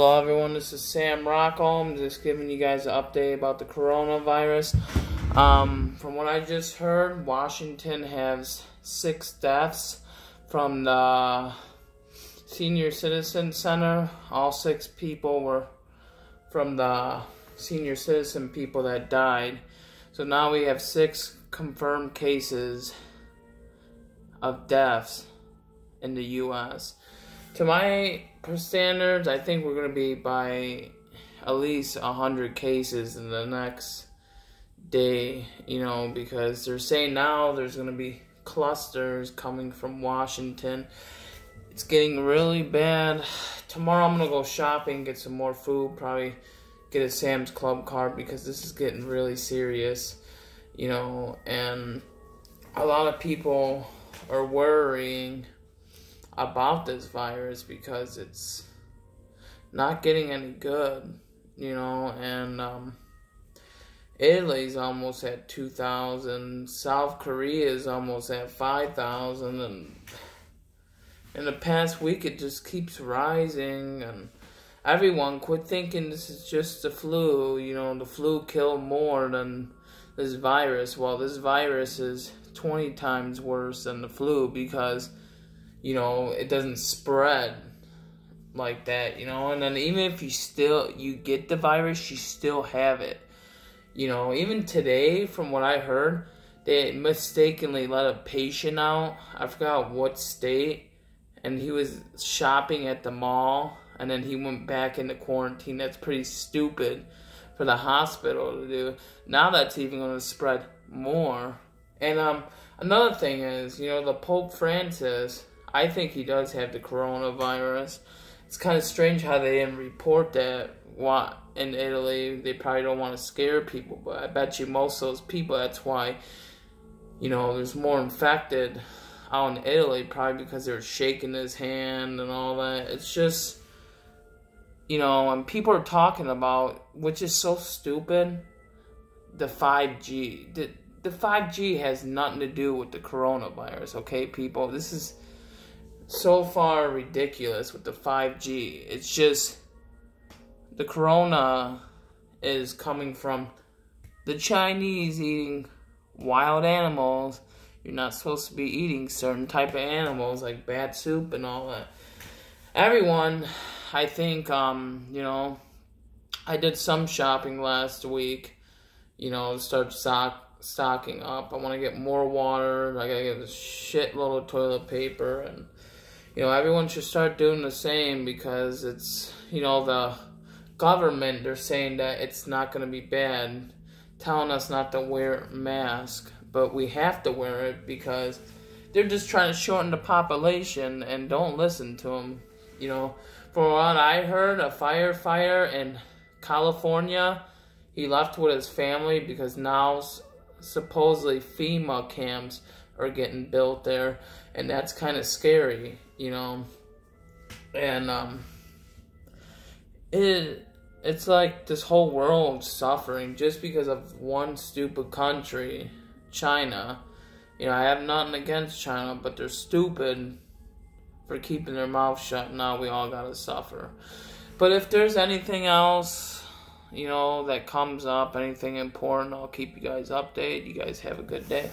Hello everyone, this is Sam Rocco. I'm just giving you guys an update about the coronavirus. Um, from what I just heard, Washington has six deaths from the Senior Citizen Center. All six people were from the senior citizen people that died. So now we have six confirmed cases of deaths in the U.S. To my standards, I think we're going to be by at least 100 cases in the next day, you know, because they're saying now there's going to be clusters coming from Washington. It's getting really bad. Tomorrow I'm going to go shopping, get some more food, probably get a Sam's Club card because this is getting really serious, you know, and a lot of people are worrying about this virus because it's not getting any good, you know, and um, Italy's almost at 2,000, South Korea is almost at 5,000, and in the past week it just keeps rising, and everyone quit thinking this is just the flu, you know, the flu killed more than this virus. Well, this virus is 20 times worse than the flu because you know, it doesn't spread like that, you know, and then even if you still you get the virus, you still have it. You know, even today from what I heard, they mistakenly let a patient out. I forgot what state and he was shopping at the mall and then he went back into quarantine. That's pretty stupid for the hospital to do. Now that's even going to spread more. And um another thing is, you know, the Pope Francis I think he does have the coronavirus. It's kind of strange how they didn't report that what in Italy. They probably don't want to scare people, but I bet you most of those people, that's why, you know, there's more infected out in Italy, probably because they're shaking his hand and all that. It's just, you know, and people are talking about, which is so stupid, the 5G. The, the 5G has nothing to do with the coronavirus, okay, people? This is so far ridiculous with the 5G. It's just the corona is coming from the Chinese eating wild animals. You're not supposed to be eating certain type of animals like bat soup and all that. Everyone, I think, um, you know, I did some shopping last week. You know, start stock stocking up. I want to get more water. I gotta get a shitload of toilet paper and you know, everyone should start doing the same because it's, you know, the government, they're saying that it's not going to be bad, telling us not to wear masks, but we have to wear it because they're just trying to shorten the population and don't listen to them. You know, from what I heard, a firefighter in California, he left with his family because now supposedly FEMA camps are getting built there, and that's kind of scary, you know. And um, it it's like this whole world suffering just because of one stupid country, China. You know, I have nothing against China, but they're stupid for keeping their mouth shut. Now we all gotta suffer. But if there's anything else, you know, that comes up, anything important, I'll keep you guys updated. You guys have a good day.